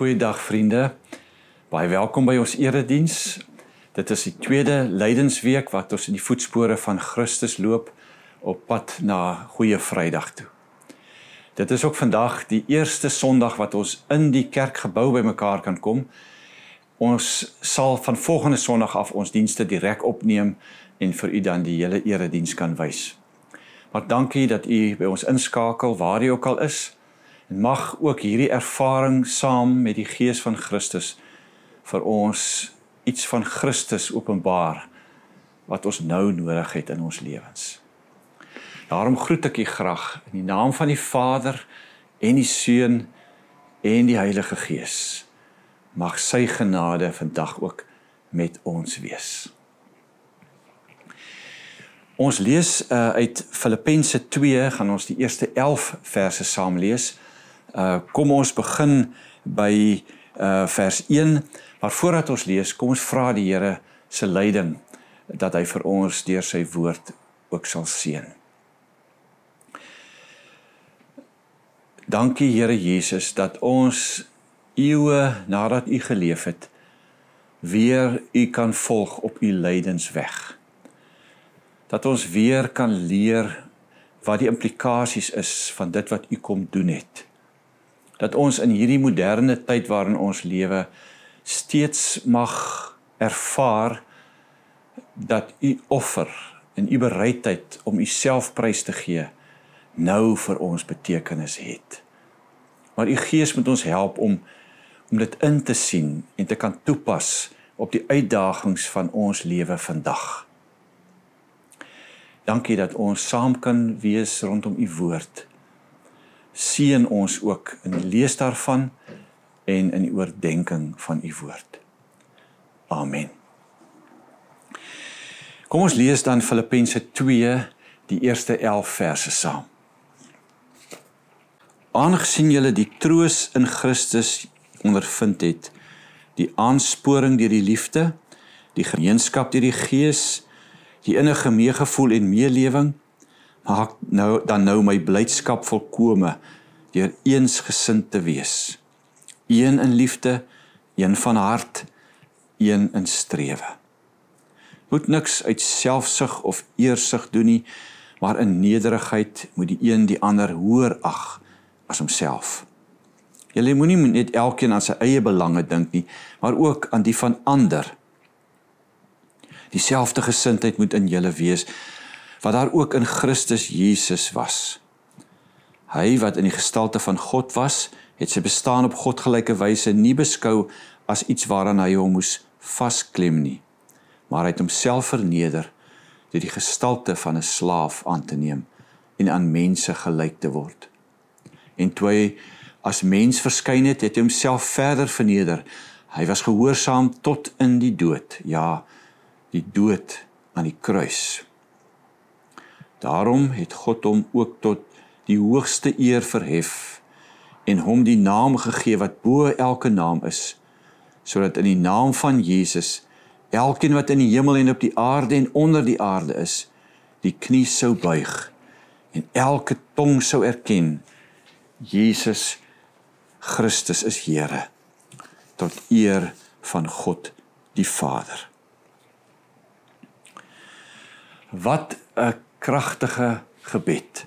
Goeiedag vriende. Baie welkom by ons erediens. Dit is die tweede Lydensweek wat ons in die voetspore van Christus loop op pad na Goeie Vrydag toe. Dit is ook vandag die eerste Sondag wat ons in die kerkgebou bymekaar kan kom. Ons sal van volgende Sondag af ons dienste direk opneem en vir u dan die hele erediens kan wys. Maar dankie dat u by ons inskakel waar u ook al is. En mag ook hierdie ervaring saam met die Gees van Christus vir ons iets van Christus openbaar wat ons nou nodig het in ons lewens. Daarom groet ek u graag in die naam van die Vader en die Seun en die Heilige Gees. Mag sy genade vandag ook met ons wees. Ons lees uh, uit Filippense 2 gaan ons die eerste 11 verse saam lees. Uh kom ons begin by uh vers 1. Maar voordat ons lees, kom ons vra die Here se leiding dat hy vir ons deur sy woord ook sal seën. Dankie Here Jesus dat ons eeue nadat u geleef het weer u kan volg op u lydensweg. Dat ons weer kan leer wat die implikasies is van dit wat u kom doen het dat ons in hierdie moderne tyd waarin ons lewe steeds mag ervaar dat u offer en u bereidheid om u self prys te gee nou vir ons betekenis het. Maar u Gees moet ons help om om dit in te sien en te kan toepas op die uitdagings van ons lewe vandag. Dankie dat ons saam kan wees rondom u woord seën ons ook in die lees daarvan en in die oordeenking van u woord. Amen. Kom ons lees dan Filippense 2 die eerste 11 verse saam. Aangesien julle die troos in Christus ondervind het, die aansporing deur die liefde, die gemeenskap deur die Gees, die innige meegevoel en meelewing, maak nou dan nou my blydskap volkome deur eensgesind te wees. Een in liefde, een van hart, een in strewe. Moet niks uit selfsug of eersug doen nie, maar in nederigheid moet die een die ander hoër ag as homself. Julle moenie net elkeen aan sy eie belange dink nie, maar ook aan die van ander. Dieselfde gesindheid moet in julle wees wat daar ook in Christus Jesus was. Hy wat in die gestalte van God was, het sy bestaan op godgelyke wyse nie beskou as iets waaraan hy hom moes vasklem nie, maar hy het homself verneder deur die gestalte van 'n slaaf aan te neem en aan mense gelyk te word. En toe hy as mens verskyn het, het hy homself verder verneder. Hy was gehoorsaam tot in die dood, ja, die dood aan die kruis. Daarom het God hom ook tot die hoogste eer verhef en hom die naam gegee wat bo elke naam is sodat in die naam van Jesus elkeen wat in die hemel en op die aarde en onder die aarde is die knie sou buig en elke tong sou erken Jesus Christus is Here tot eer van God die Vader. Wat 'n kragtige gebed.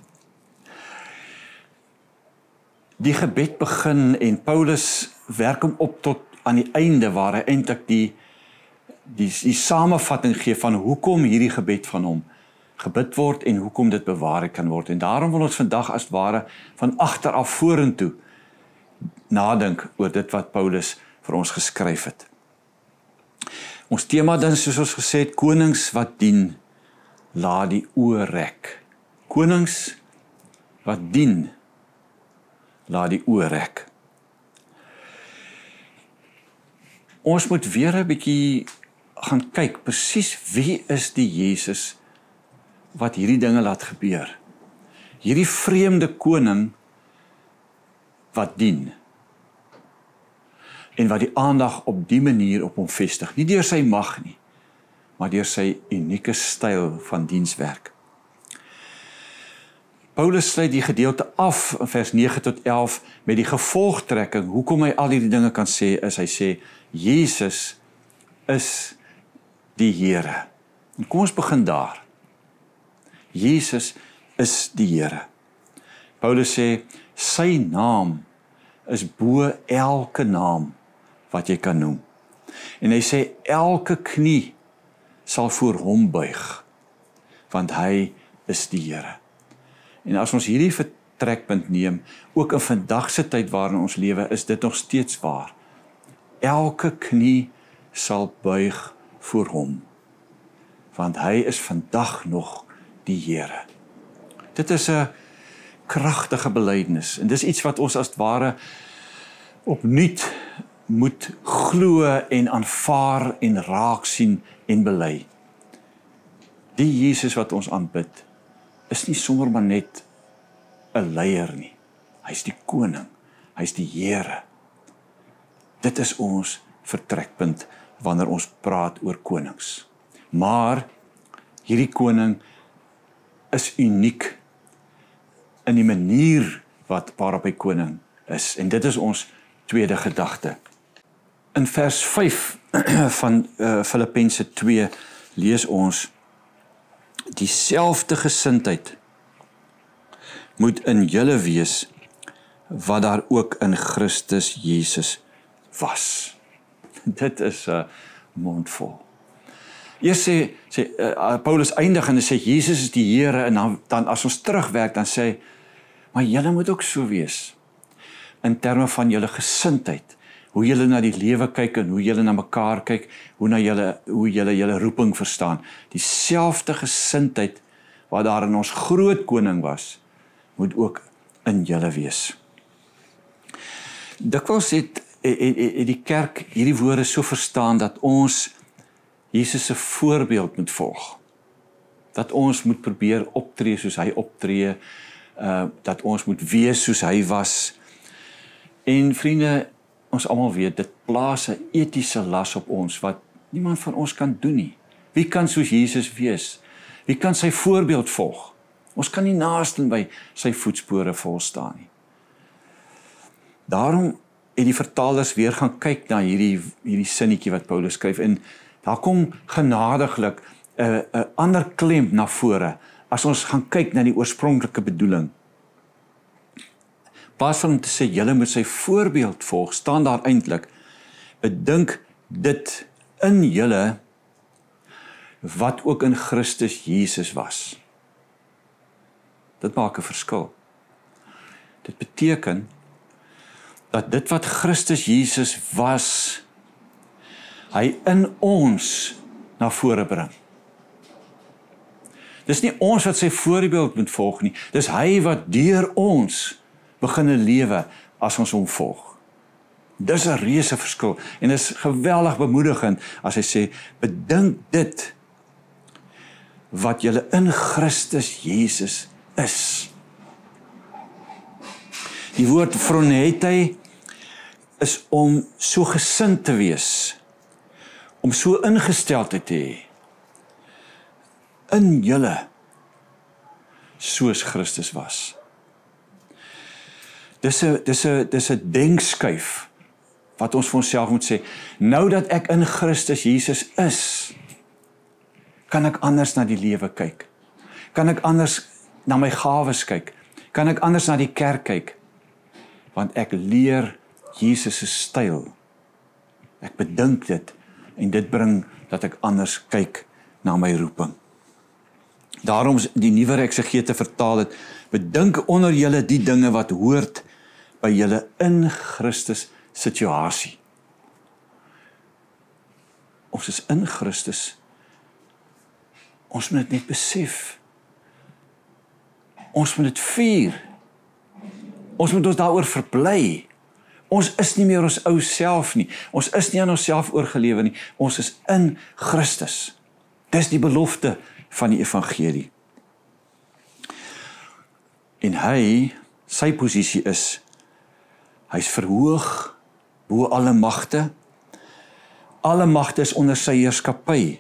Die gebed begin en Paulus werk hom op tot aan die einde waar hy eintlik die die die samevatting gee van hoekom hierdie gebed van hom gebid word en hoekom dit bewaar kan word. En daarom wil ons vandag as ware van agter af vorentoe nadink oor dit wat Paulus vir ons geskryf het. Ons tema dan soos ons gesê het konings wat dien laat die oë rek. Konings wat dien laat die oë rek. Ons moet weer 'n bietjie gaan kyk presies wie is die Jesus wat hierdie dinge laat gebeur. Hierdie vreemde koning wat dien en wat die aandag op die manier op hom vestig, nie deur sy mag nie, maar deur sy unieke styl van dienswerk. Paulus sluit die gedeelte af in vers 9 tot 11 met die gevolgtrekking. Hoekom hy al hierdie dinge kan sê is hy sê Jesus is die Here. En kom ons begin daar. Jesus is die Here. Paulus sê sy naam is bo elke naam wat jy kan noem. En hy sê elke knie sal voor hom buig want hy is die Here. En as ons hierdie vertrekpunt neem, ook in vandag se tyd waarin ons lewe, is dit nog steeds waar. Elke knie sal buig voor hom. Want hy is vandag nog die Here. Dit is 'n kragtige belydenis en dis iets wat ons as ware opnuut moet glo en aanvaar en raak sien en bely. Die Jesus wat ons aanbid is nie sommer maar net 'n leier nie. Hy's die koning. Hy's die Here. Dit is ons vertrekpunt wanneer ons praat oor konings. Maar hierdie koning is uniek in die manier wat waarop hy koning is en dit is ons tweede gedagte. In vers 5 van uh, Filippense 2 lees ons dieselfde gesindheid moet in julle wees wat daar ook in Christus Jesus was. Dit is 'n uh, mondvol. Eers sê sê uh, Paulus eindig en hy sê Jesus is die Here en dan dan as ons terugwerk dan sê maar julle moet ook so wees in terme van julle gesindheid hoe julle na die lewe kyk en hoe julle na mekaar kyk hoe na julle hoe julle julle roeping verstaan dieselfde gesindheid wat daar in ons groot koning was moet ook in julle wees dikwels het, het, het, het die kerk hierdie woorde so verstaan dat ons Jesus se voorbeeld moet volg. Dat ons moet probeer optree soos hy optree, uh dat ons moet wees soos hy was. En vriende, ons almal weet dit plaas 'n etiese las op ons wat niemand van ons kan doen nie. Wie kan soos Jesus wees? Wie kan sy voorbeeld volg? Ons kan nie naaste by sy voetspore vol staan nie. Daarom het die vertalers weer gaan kyk na hierdie hierdie sinnetjie wat Paulus skryf en daar kom genadiglik 'n 'n ander klem na vore as ons gaan kyk na die oorspronklike bedoeling. Pas van om te sê julle moet sy voorbeeld volg, staan daar eintlik bedink dit in julle wat ook in Christus Jesus was. Dit maak 'n verskil. Dit beteken dat dit wat Christus Jesus was hy in ons na vore bring. Dis nie ons wat sy voorbeeld moet volg nie. Dis hy wat deur ons beginne lewe as ons hom volg. Dis 'n reuse verskil en is geweldig bemoedigend as hy sê bedink dit wat julle in Christus Jesus is. Die woord fronete is om so gesind te wees om so ingestel te hê in julle soos Christus was. Dis 'n dis 'n dis 'n denkskuif wat ons vir onsself moet sê, nou dat ek in Christus Jesus is, kan ek anders na die lewe kyk. Kan ek anders na my gawes kyk? Kan ek anders na die kerk kyk? Want ek leer Jesus se styl. Ek bedink dit en dit bring dat ek anders kyk na my roeping. Daarom die nuwe eksegete vertaal het bedink onder julle die dinge wat hoort by julle in Christus situasie. Ons is in Christus. Ons moet dit net besef. Ons moet dit vier. Ons moet ons daaroor verbly. Ons is nie meer ons ou self nie. Ons is nie aan onsself oorgelewe nie. Ons is in Christus. Dis die belofte van die evangelie. En hy, sy posisie is hy's verhoog bo alle magte. Alle magte is onder sy heerskappy.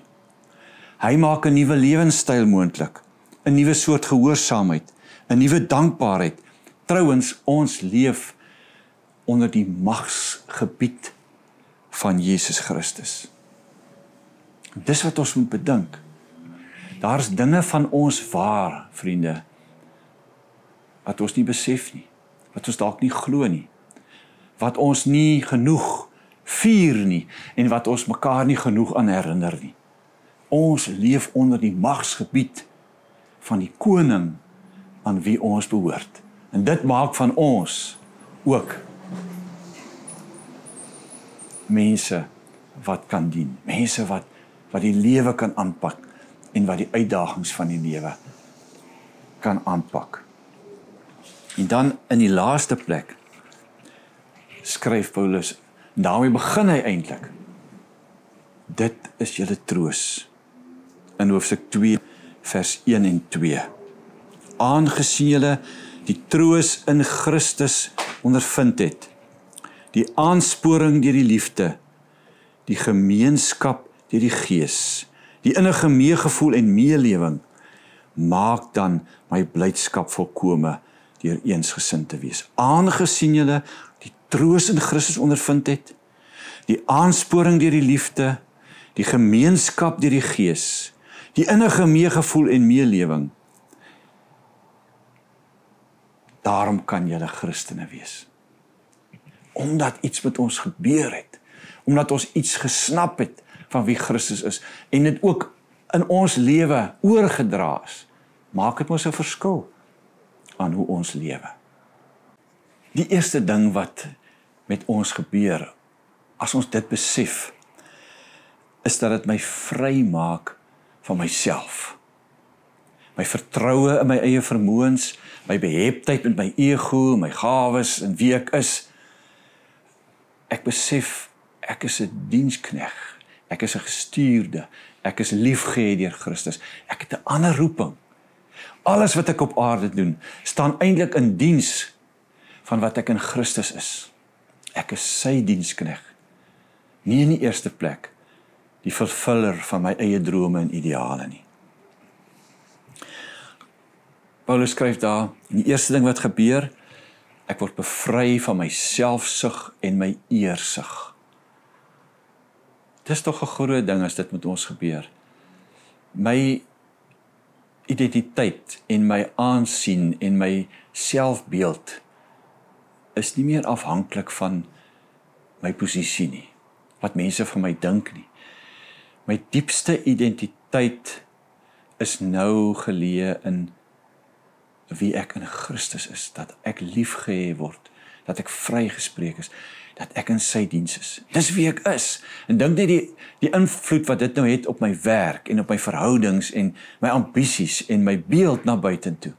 Hy maak 'n nuwe lewenstyl moontlik, 'n nuwe soort gehoorsaamheid, 'n nuwe dankbaarheid. Trouwens, ons leef onder die magsgebied van Jesus Christus. Dis wat ons moet bedink. Daar's dinge van ons waar, vriende, wat ons nie besef nie, wat ons dalk nie glo nie, wat ons nie genoeg vier nie en wat ons mekaar nie genoeg aan herinner nie. Ons leef onder die magsgebied van die koning aan wie ons behoort. En dit maak van ons ook mense wat kan dien, mense wat wat die lewe kan aanpak en wat die uitdagings van die lewe kan aanpak. En dan in die laaste plek skryf Paulus, daarmee begin hy eintlik. Dit is julle troos in hoofstuk 2 vers 1 en 2. Aangesien julle die troos in Christus ondervind het, die aansporing deur die liefde, die gemeenskap deur die Gees, die innige meegevoel en meelewing, maak dan my blydskap volkome deur eensgesind te wees. Aangesien julle die troos in Christus ondervind het, die aansporing deur die liefde, die gemeenskap deur die Gees, die innige meegevoel en meelewing. Daarom kan julle Christene wees omdat iets met ons gebeur het, omdat ons iets gesnap het van wie Christus is en dit ook in ons lewe oorgedra is, maak dit mos 'n verskil aan hoe ons lewe. Die eerste ding wat met ons gebeur as ons dit besef is dat dit my vry maak van myself. My vertroue in my eie vermoëns, my beheptheid met my ego, my gawes en wie ek is, ek besef ek is 'n dienskneg. Ek is 'n gestuurde. Ek is liefgehad deur Christus. Ek het 'n ander roeping. Alles wat ek op aarde doen, staan eintlik in diens van wat ek in Christus is. Ek is sy dienskneg. Nie in die eerste plek die vervuller van my eie drome en ideale nie. Paulus skryf daar, die eerste ding wat gebeur, Ek word bevry van my selfsug en my eersug. Dis tog 'n groot ding as dit met ons gebeur. My identiteit en my aansien en my selfbeeld is nie meer afhanklik van my posisie nie. Wat mense van my dink nie. My diepste identiteit is nou geleë in wie ek in Christus is, dat ek liefgehê word, dat ek vrygespreek is, dat ek in sy diens is. Dis wie ek is. En dink net die die invloed wat dit nou het op my werk en op my verhoudings en my ambisies en my beeld na buitentoe.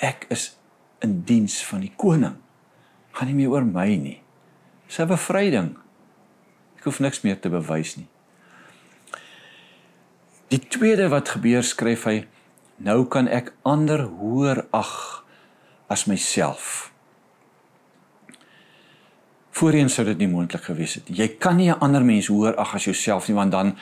Ek is in diens van die koning. Gaan nie meer oor my nie. Dis 'n bevryding. Ek hoef niks meer te bewys nie. Die tweede wat gebeur skryf hy nou kan ek ander hoër ag as myself. Voorheen sou dit nie moontlik gewees het. Jy kan nie 'n ander mens hoër ag as jouself nie want dan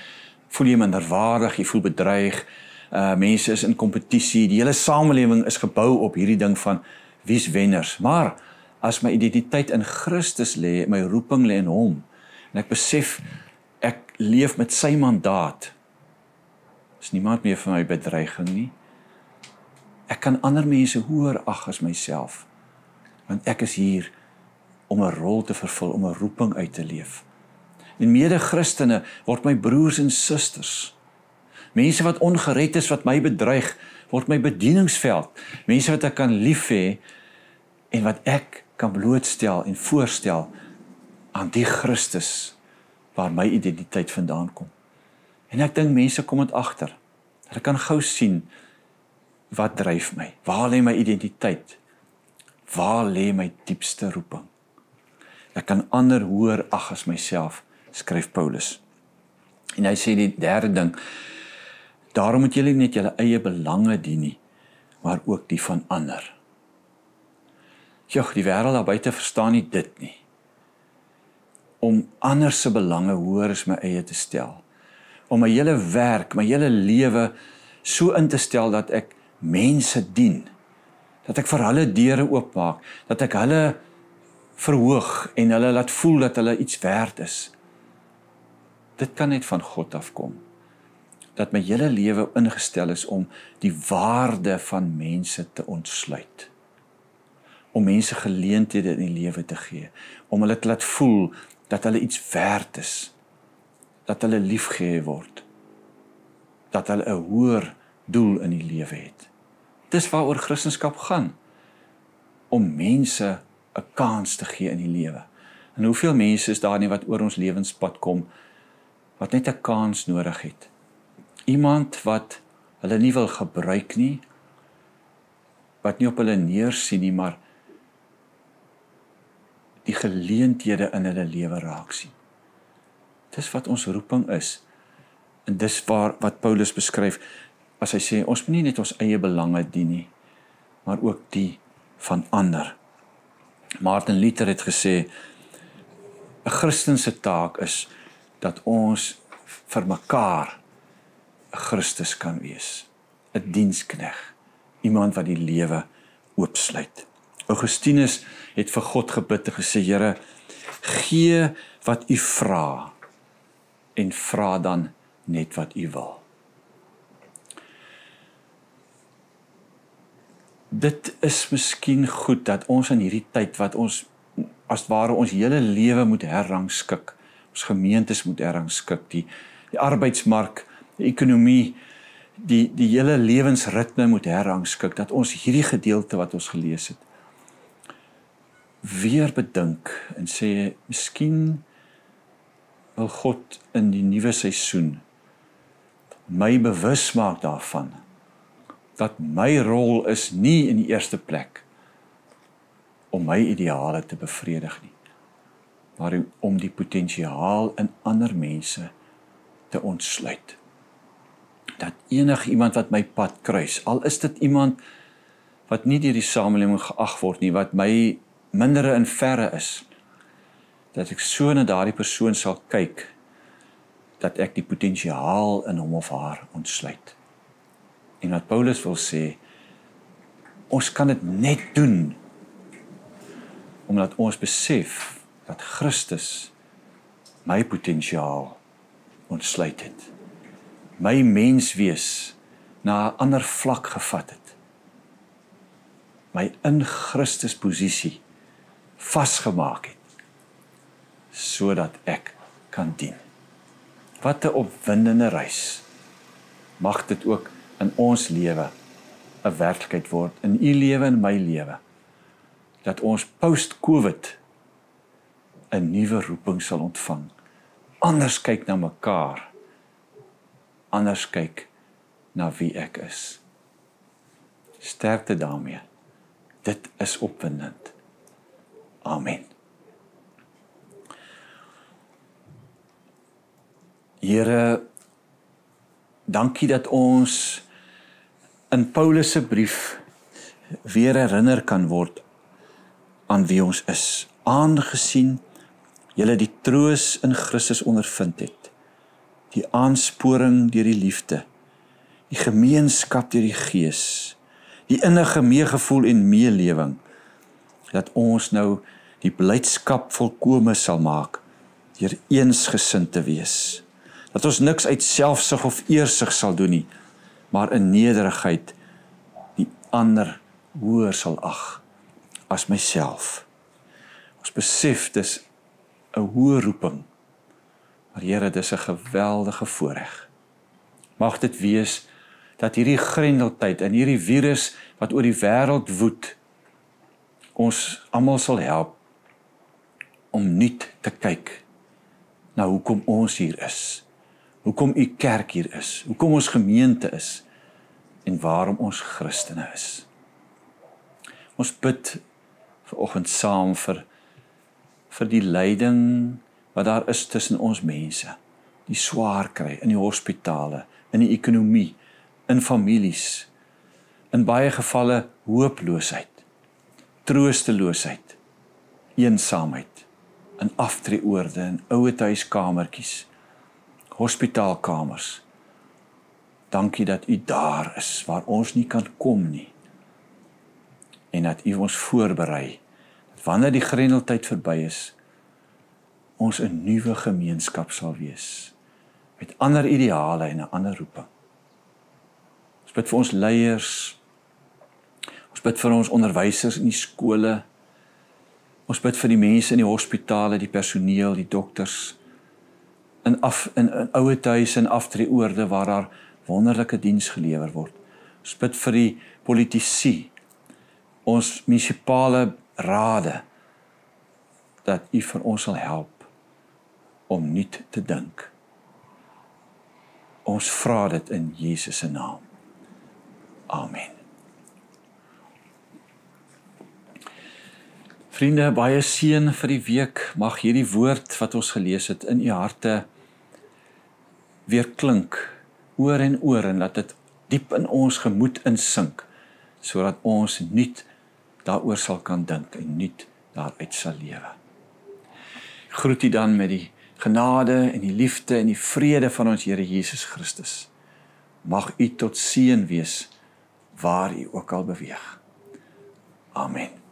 voel jy minderwaardig, jy voel bedreig. Uh mense is in kompetisie. Die hele samelewing is gebou op hierdie ding van wie's wenners. Maar as my identiteit in Christus lê, my roeping lê in hom en ek besef ek leef met sy mandaat. Is niemand meer vir my bedreiging nie. Ek kan ander mense hoër ag as myself. Want ek is hier om 'n rol te vervul, om 'n roeping uit te leef. En mede-Christene word my broers en susters. Mense wat ongered is wat my bedreig, word my bedieningsveld. Mense wat ek kan lief hê en wat ek kan blootstel en voorstel aan die Christus waar my identiteit vandaan kom. En ek dink mense kom dit agter. Hulle kan gou sien wat dryf my? Waar lê my identiteit? Waar lê my diepste roeping? Ek kan ander hoor ag as myself, skryf Paulus. En hy sê die derde ding, daarom moet julle net julle eie belange dien nie, maar ook die van ander. Jogg, die wêreld daar buite verstaan nie dit nie. Om ander se belange hoër as my eie te stel. Om my hele werk, my hele lewe so in te stel dat ek mense dien Dat ek vir hulle deure oopmaak, dat ek hulle verhoog en hulle laat voel dat hulle iets werd is. Dit kan net van God afkom. Dat my hele lewe ingestel is om die waarde van mense te ontsluit. Om mense geleenthede in die lewe te gee, om hulle te laat voel dat hulle iets werd is. Dat hulle liefgehê word. Dat hulle 'n hoër doel in die lewe het. Dis waaroor Christendom gaan. Om mense 'n kans te gee in die lewe. En hoeveel mense is daar nie wat oor ons lewenspad kom wat net 'n kans nodig het. Iemand wat hulle nie wil gebruik nie wat nie op hulle neersien nie, maar die geleenthede in hulle lewe raak sien. Dis wat ons roeping is. En dis waar wat Paulus beskryf as hy sê ons moet nie net ons eie belange dien nie, maar ook die van ander. Martin Luther het gesê 'n Christen se taak is dat ons vir mekaar 'n Christus kan wees, 'n dienskneg, iemand wat die lewe oopsluit. Augustinus het vir God gebid en gesê Here, gee wat U vra en vra dan net wat U wil. Dit is miskien goed dat ons in hierdie tyd wat ons as ware ons hele lewe moet herrangskik. Ons gemeentes moet herrangskik, die die arbeidsmark, die ekonomie, die die hele lewensritme moet herrangskik dat ons hierdie gedeelte wat ons gelees het weer bedink en sê miskien wil God in die nuwe seisoen my bewus maak daarvan dat my rol is nie in die eerste plek om my ideale te bevredig nie maar om die potensiaal in ander mense te ontsluit. Dat enige iemand wat my pad kruis al is dit iemand wat nie deur die samelewing geag word nie wat my mindere in verre is dat ek so na daardie persoon sal kyk dat ek die potensiaal in hom of haar ontsluit en wat Paulus wil sê ons kan dit net doen omdat ons besef dat Christus my potensiaal ontsluit het. My menswees na 'n ander vlak gevat het. My in Christus posisie vasgemaak het sodat ek kan dien. Wat 'n opwindende reis. Mag dit ook in ons lewe 'n werklikheid word in u lewe en my lewe dat ons post-Covid 'n nuwe roeping sal ontvang. Anders kyk na mekaar. Anders kyk na wie ek is. Sterkte daarmee. Dit is opwindend. Amen. Here dankie dat ons in Paulus se brief weer herinner kan word aan wie ons is aangesien jy die troos in Christus ondervind het die aansporing deur die liefde die gemeenskap deur die gees die innige meegevoel en meelewing dat ons nou die blydskap volkome sal maak deur eensgesind te wees dat ons niks uit selfsug of eersug sal doen nie maar in nederigheid die ander hoër sal ag as myself. Ons besef dis 'n hoë roeping. Maar Here, dis 'n geweldige voorreg. Mag dit wees dat hierdie grendeltyd en hierdie virus wat oor die wêreld woed ons almal sal help om nuut te kyk na hoekom ons hier is. Hoekom u kerk hier is. Hoekom ons gemeente is en waarom ons Christene is. Ons bid vanoggend saam vir vir die lyding wat daar is tussen ons mense. Die swaar kry in die hospitale, in die ekonomie, in families. In baie gevalle hooploosheid, troosteloosheid, eensaamheid, in aftreeoorde en ouete huiskamertjies, hospitaalkamers. Dankie dat u daar is waar ons nie kan kom nie en dat U ons voorberei dat wanneer die grendeltyd verby is ons 'n nuwe gemeenskap sal wees met ander ideale en 'n ander roeping. Ons bid vir ons leiers. Ons bid vir ons onderwysers in die skole. Ons bid vir die mense in die hospitale, die personeel, die dokters in af in, in ouer huise en aftreeoorde waar daar wonderlike diens gelewer word. Ons bid vir die politici, ons munisipale rade dat U vir ons sal help om nuut te dink. Ons vra dit in Jesus se naam. Amen. Vriende, baie seën vir die week. Mag hierdie woord wat ons gelees het in u harte weer klink oor en oor en laat dit diep in ons gemoed insink sodat ons nuut daaroor sal kan dink en nuut daaruit sal lewe. Groet u dan met die genade en die liefde en die vrede van ons Here Jesus Christus. Mag u tot seën wees waar u ook al beweeg. Amen.